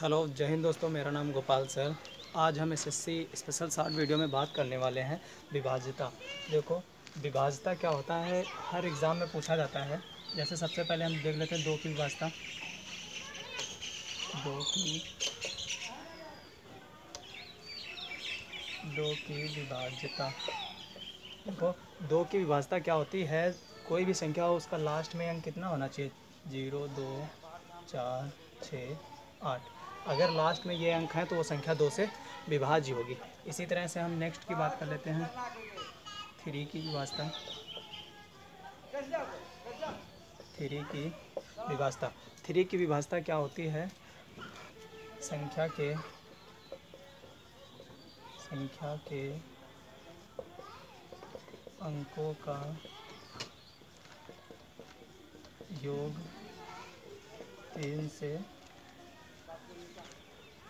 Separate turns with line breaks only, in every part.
Hello, जय हिंद दोस्तों, मेरा नाम गोपाल सर आज हम एसएससी स्पेशल शार्ट वीडियो में बात करने वाले हैं विभाजिता देखो विभाजिता क्या होता है, हर एग्ज़ाम में पूछा जाता है। जैसे सबसे पहले हम देख लेते हैं दो की विभाजिता दो की दो की विभाजिता देखो, दो की विभाजिता क्या होती है, कोई भी संख्या हो, उसका लास्ट में अंक कितना होना चाहिए? ज़ीरो, दो, चार, छः, आठ। अगर लास्ट में ये अंक हैं तो वो संख्या दो से विभाज्य होगी। इसी तरह से हम नेक्स्ट की बात कर लेते हैं। थ्री की विभाजता। थ्री की विभाजता। थ्री की विभाजता क्या होती है? संख्या के संख्या के अंकों का योग तीन से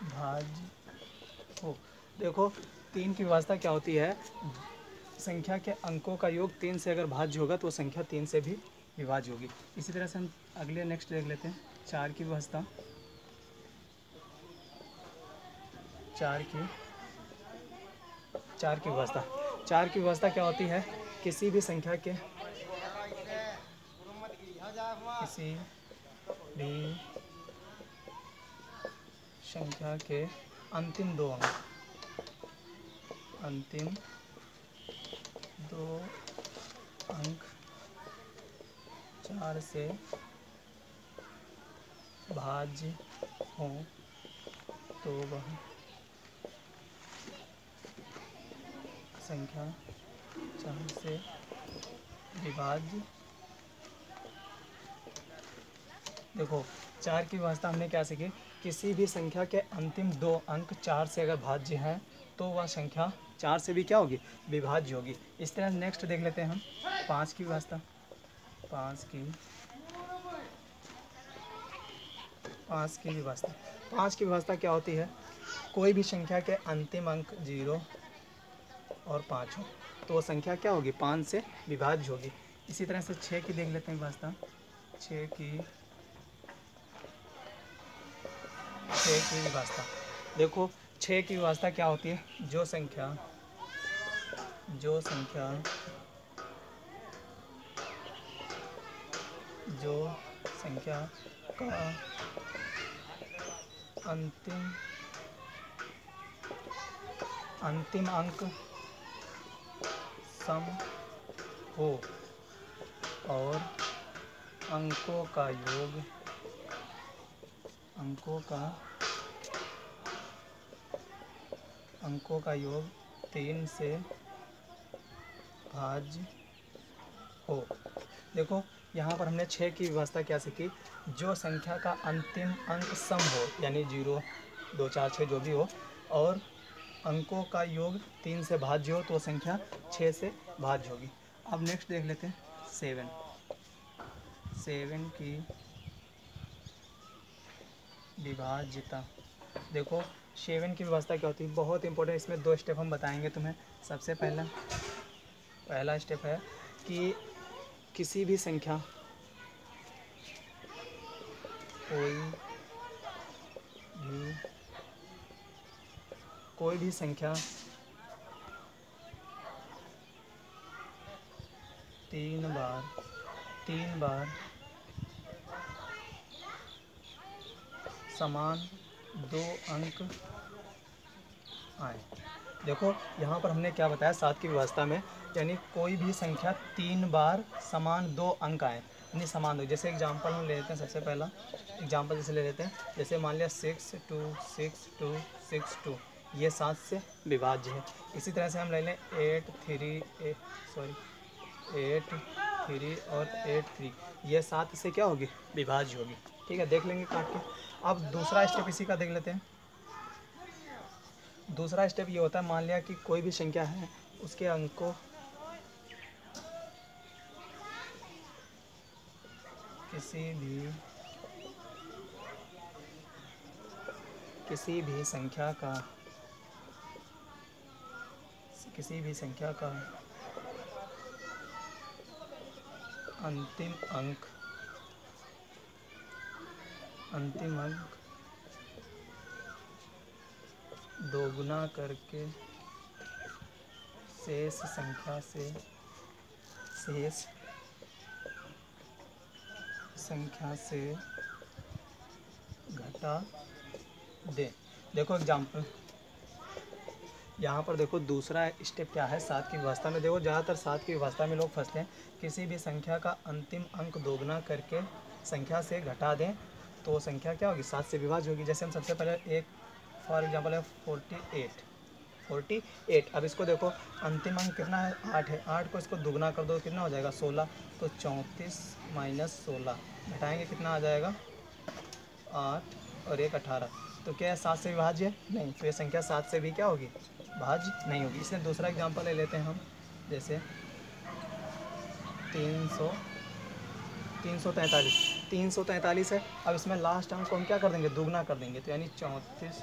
भाज्य हो देखो, तीन की व्यवस्था क्या होती है? संख्या के अंकों का योग तीन से अगर भाज्य होगा तो संख्या तीन से भी विभाज्य होगी। इसी तरह से हम अगले नेक्स्ट देख लेते हैं। चार की व्यवस्था। चार की चार की व्यवस्था। चार की व्यवस्था क्या होती है? किसी भी संख्या के, किसी भी संख्या के अंतिम दो अंक। अंतिम दो अंक चार से भाज्य हो तो वह संख्या चार से विभाज्य। देखो, चार की व्यवस्था हमने क्या सीखी? किसी भी संख्या के अंतिम दो अंक चार से अगर भाज्य हैं तो वह संख्या चार से भी क्या होगी? विभाज्य होगी। इस तरह नेक्स्ट देख लेते हैं हम। पाँच की व्यवस्था। पाँच की पाँच की व्यवस्था। पाँच की व्यवस्था क्या होती है? कोई भी संख्या के अंतिम अंक ज़ीरो और पाँच हो तो वो संख्या क्या होगी? पाँच से विभाज्य होगी। इसी तरह से छः की देख लेते हैं व्यवस्था। छः की छः की व्यवस्था देखो छः की व्यवस्था क्या होती है? जो संख्या जो संख्या जो संख्या का अंतिम अंतिम अंक सम हो और अंकों का योग अंकों का अंकों का योग तीन से भाज्य हो। देखो, यहाँ पर हमने छः की व्यवस्था क्या सीखी? जो संख्या का अंतिम अंक सम हो, यानी ज़ीरो, दो, चार छः जो भी हो, और अंकों का योग तीन से भाज्य हो तो संख्या छः से भाज्य होगी। अब नेक्स्ट देख लेते हैं। सेवन। सेवन की विभाज्यता देखो, शेवन की व्यवस्था क्या होती है? बहुत इंपॉर्टेंट इसमें दो स्टेप हम बताएँगे तुम्हें। सबसे पहला पहला स्टेप है कि किसी भी संख्या, कोई भी कोई भी संख्या तीन बार तीन बार समान दो अंक आए। देखो, यहाँ पर हमने क्या बताया, सात की व्यवस्था में, यानी कोई भी संख्या तीन बार समान दो अंक आए। यानी समान दो, जैसे एग्जांपल हम ले लेते हैं सबसे पहला। एग्जांपल जैसे ले लेते हैं, जैसे मान लिया six two six two six two ये सात से विभाज्य है। इसी तरह से हम ले लें eight three sorry eight three और एट थ्री ये सात से क्या होगी? विभाज्य होगी। ठीक है, देख लेंगे काट के। अब दूसरा स्टेप इसी का देख लेते हैं। दूसरा स्टेप ये होता है, मान लिया कि कोई भी संख्या है, उसके अंक को किसी भी किसी भी संख्या का, किसी भी संख्या का अंतिम अंक अंतिम अंक। दोगुना करके शेष संख्या से शेष संख्या से घटा दे। देखो एग्ज़ाम्पल यहाँ पर देखो दूसरा स्टेप क्या है? सात की व्यवस्था में देखो, ज़्यादातर सात की व्यवस्था में लोग फंसते हैं। किसी भी संख्या का अंतिम अंक दोगुना करके संख्या से घटा दें। तो वो संख्या क्या होगी? सात से विभाज्य होगी। जैसे हम सबसे पहले एक, फॉर एग्ज़ाम्पल है फोर्टी एट। Forty eight. अब इसको देखो, अंतिम अंक कितना है? आठ है। आठ को इसको दुगना कर दो कितना हो जाएगा? सोलह। तो चौंतीस माइनस सोलह। घटाएँगे कितना आ जाएगा? आठ और एक अठारह। तो क्या है? सात से विभाज्य? नहीं। तो ये संख्या सात से भी क्या होगी? भाज्य नहीं होगी। इसलिए दूसरा एग्ज़ाम्पल ले लेते हैं हम। जैसे तीन सौ तीन सौ तैंतालीस। तीन सौ तैंतालीस है। अब इसमें लास्ट अंक को हम क्या कर देंगे? दुगना कर देंगे। तो यानी चौंतीस,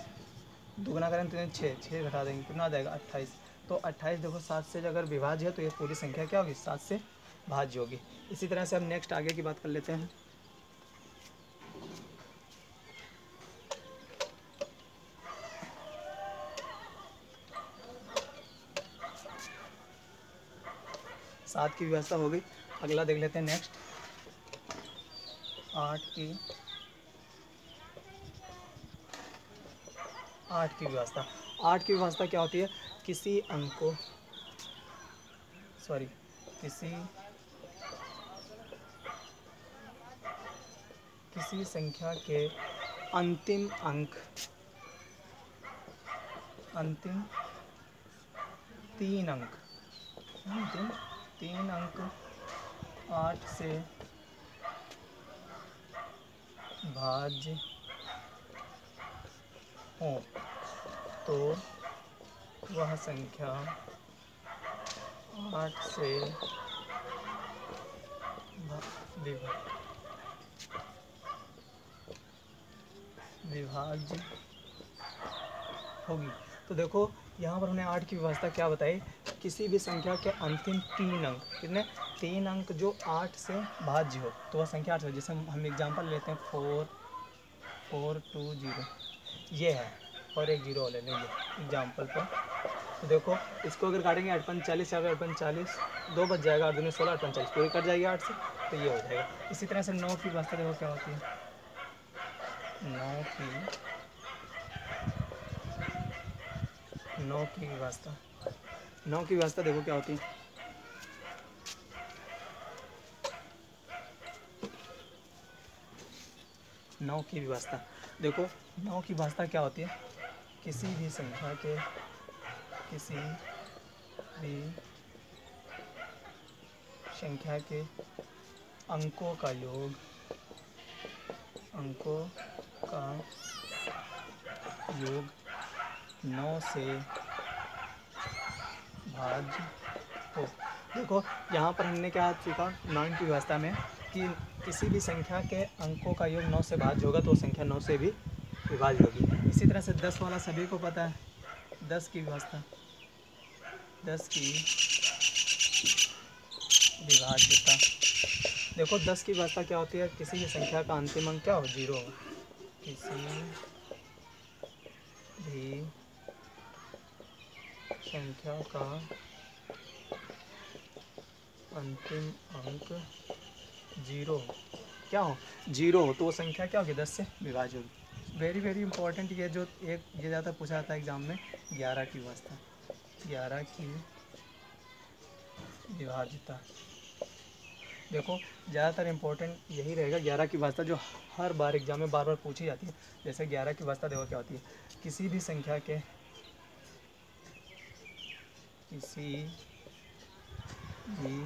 दुगना करें तो छः छः घटा देंगे, कितना आ जाएगा? अट्ठाईस। तो अट्ठाईस देखो, सात से अगर विभाज्य है तो ये पूरी संख्या क्या होगी? सात से भाज्य होगी। इसी तरह से हम नेक्स्ट आगे की बात कर लेते हैं। सात की व्यवस्था हो गई। अगला देख लेते हैं नेक्स्ट आठ की आठ की व्यवस्था। आठ की व्यवस्था क्या होती है? किसी अंक को सॉरी किसी किसी संख्या के अंतिम अंक, अंतिम तीन अंक अंतिम तीन अंक आठ से भाज्य। हो तो वह संख्या आठ से विभाज्य होगी। तो देखो, यहाँ पर हमने आठ की व्यवस्था क्या बताई? किसी भी संख्या के अंतिम तीन अंक कितने तीन अंक जो आठ से भाज्य हो तो वह संख्या आठ जैसे हम एग्जांपल लेते हैं फोर फोर टू ज़ीरो ये है, और एक ज़ीरो ले लेंगे एग्जांपल पर। तो देखो, इसको अगर काटेंगे, आठ पंच चालीस या आठ पंच चालीस, दो बच जाएगा, आठ दूनी सोलह, आठ पंच चालीस। पूरी कट जाएगी आठ से तो ये हो जाएगा। इसी तरह से नौ की व्यवस्था देखो क्या होती है। नौ की नौ की व्यवस्था नौ की व्यवस्था देखो क्या होती है। नौ की व्यवस्था। देखो, नौ की व्यवस्था क्या होती है? किसी भी संख्या के, किसी भी संख्या के अंकों का योग, अंकों का योग नौ से भाज्य हो देखो, यहाँ पर हमने क्या सीखा नाइन की व्यवस्था में कि किसी भी संख्या के अंकों का योग नौ से भाज्य होगा तो वो संख्या नौ से भी विभाज्य होगी। इसी तरह से दस वाला सभी को पता है। दस की व्यवस्था। दस की विभाज्यता। देखो, दस की व्यवस्था क्या होती है? किसी भी संख्या का अंतिम अंक क्या हो? ज़ीरो हो किसी भी संख्या का अंतिम अंक ज़ीरो। क्या हो? ज़ीरो हो तो वो संख्या क्या होगी? दस से विभाज्य होगी। वेरी वेरी इंपॉर्टेंट ये जो एक, ये ज़्यादा पूछा जाता है एग्ज़ाम में, ग्यारह की व्यवस्था ग्यारह की विभाज्यता। देखो, ज़्यादातर इम्पोर्टेंट यही रहेगा, ग्यारह की व्यवस्था जो हर बार एग्ज़ाम में बार बार पूछी जाती है। जैसे ग्यारह की व्यवस्था देखो क्या होती है। किसी भी संख्या के किसी भी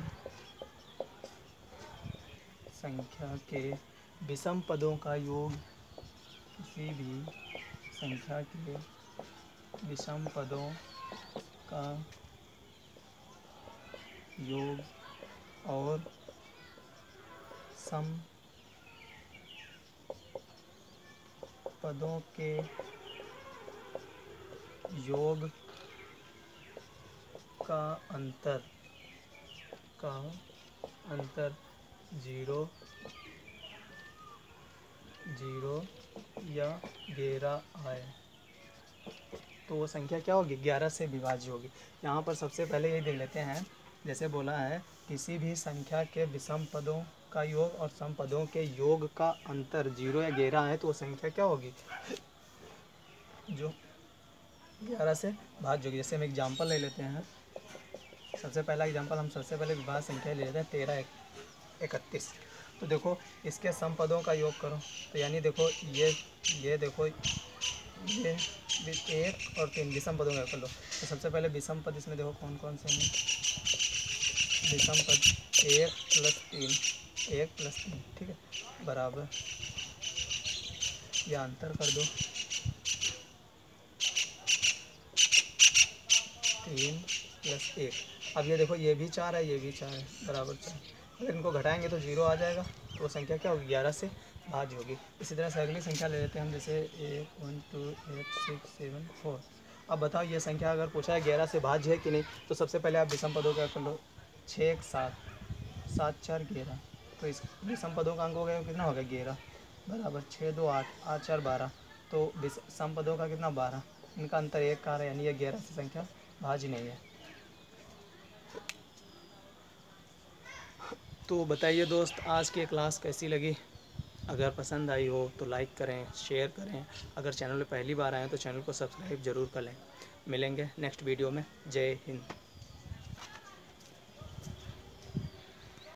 संख्या के विषम पदों का योग, किसी भी संख्या के विषम पदों का योग और सम पदों के योग का अंतर का अंतर ज़ीरो ज़ीरो या गेरा आए। तो वो संख्या क्या होगी? ग्यारह से विभाज्य होगी। यहाँ पर सबसे पहले ये देख लेते हैं, जैसे बोला है, किसी भी संख्या के विषम पदों का योग और सम पदों के योग का अंतर ज़ीरो या ग्यारह है तो वो संख्या क्या होगी? जो ग्यारह से भाज्य होगी। जैसे हम एग्ज़ाम्पल ले लेते हैं। सबसे पहला एग्ज़ाम्पल हम सबसे पहले विभाज्य संख्या ले लेते हैं तेरह इकतीस। तो देखो, इसके सम पदों का योग करो। तो यानी देखो, ये ये देखो, ये एक और तीन विषम पदों का कर लो। तो सबसे पहले विषम पद इसमें देखो कौन कौन से हैं? विषम पद एक प्लस तीन, एक प्लस तीन, ठीक है? बराबर। या अंतर कर दो। तीन प्लस एक। अब ये देखो, ये भी चार है, ये भी चार है, बराबर चार। अगर इनको घटाएँगे तो ज़ीरो आ जाएगा। तो वो संख्या क्या होगी? ग्यारह से भाज होगी। इसी तरह से अगली संख्या ले लेते हैं हम, जैसे एक, one, two, eight, six, seven, four. अब बताओ, ये संख्या अगर पूछा है ग्यारह से भाज्य है कि नहीं तो सबसे पहले आप विषम पदों का कर लो। छः, एक, सात। सात, चार, ग्यारह। तो इस विषम पदों का अंक हो गया, कितना हो गया? ग्यारह। बराबर छः, दो, आठ आठ, चार, बारह। तो विषम पदों का कितना? बारह। इनका अंतर एक कार है, यानी ये ग्यारह से संख्या भाज्य नहीं है। तो बताइए दोस्त, आज की क्लास कैसी लगी? अगर पसंद आई हो तो लाइक करें, शेयर करें। अगर चैनल पर पहली बार आएँ तो चैनल को सब्सक्राइब ज़रूर कर लें। मिलेंगे नेक्स्ट वीडियो में। जय हिंद।